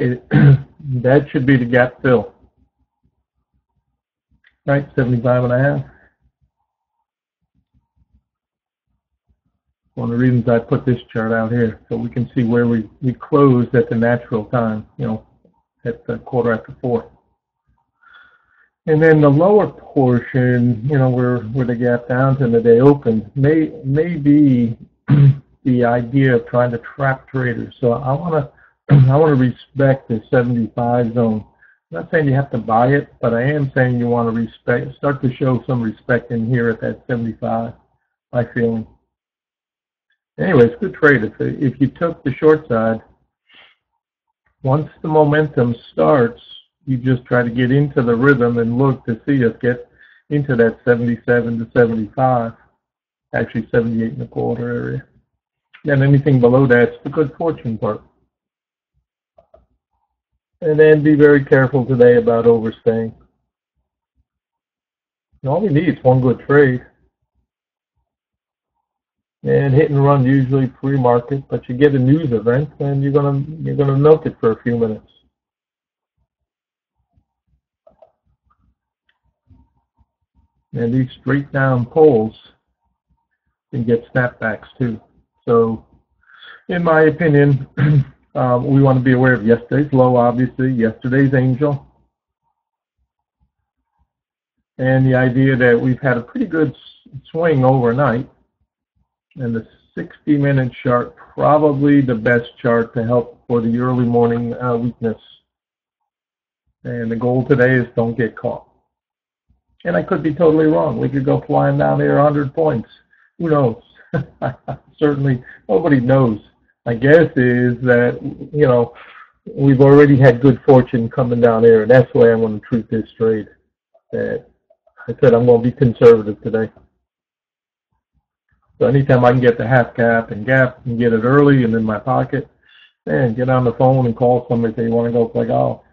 it, that should be the gap fill. Right, 75 and a half. One of the reasons I put this chart out here, so we can see where we, we closed at the natural time, you know, at the quarter after four. And then the lower portion, you know, where, where the gap down to the day opened, may, may be the idea of trying to trap traders. So I want to, I want to respect the 75 zone. I'm not saying you have to buy it, but I am saying you want to respect, start to show some respect in here at that 75, my feeling. Anyways, good trade. If, if you took the short side, once the momentum starts, you just try to get into the rhythm and look to see us get into that 77 to 75, actually 78 and a quarter area. And anything below that's the good fortune part. And then be very careful today about overstaying. all we need is one good trade. And hit and run usually pre-market, but you get a news event and you're gonna you're gonna milk it for a few minutes. And these straight down poles can get snapbacks too. So in my opinion, um, we want to be aware of yesterday's low, obviously, yesterday's angel. And the idea that we've had a pretty good swing overnight. And the 60 minute chart, probably the best chart to help for the early morning uh, weakness. And the goal today is don't get caught. And I could be totally wrong. We could go flying down there 100 points. Who knows? Certainly, nobody knows. My guess is that, you know, we've already had good fortune coming down there, and that's why I'm going to treat this trade. That I said I'm going to be conservative today. So anytime I can get the half cap and gap and get it early and in my pocket, and get on the phone and call somebody and say, you want to go? It's like, oh,